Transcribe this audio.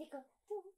Nico, tudo